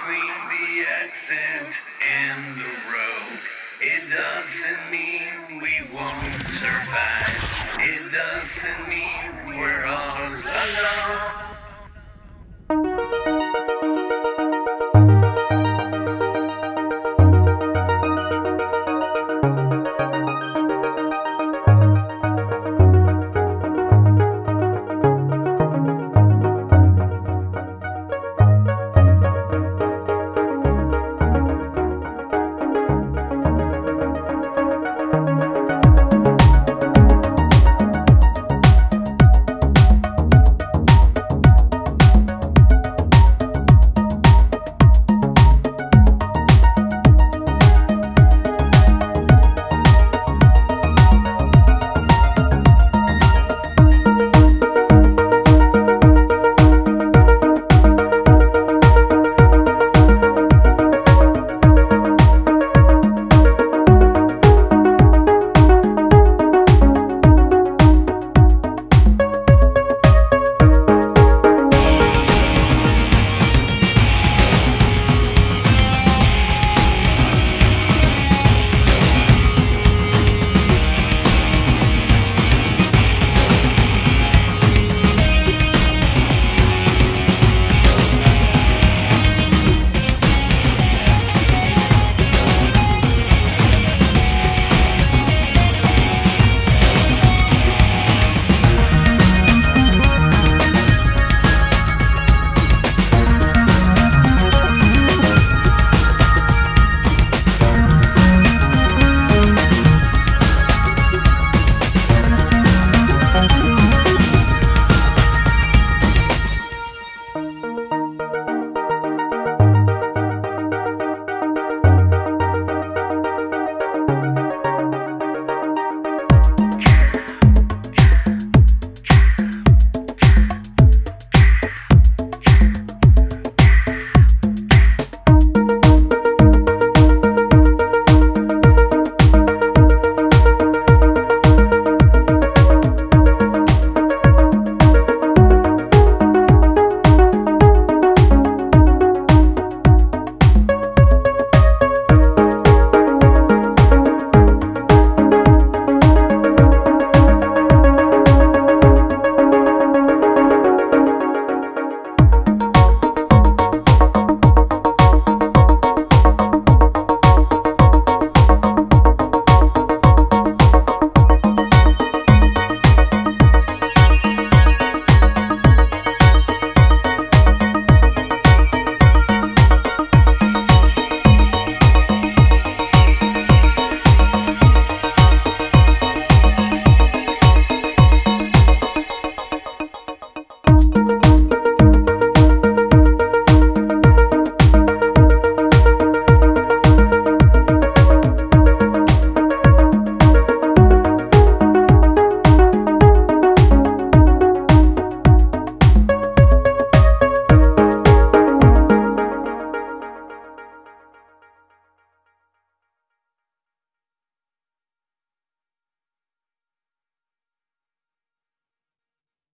between the exit and the road. It doesn't mean we won't survive. It doesn't mean we're all alone.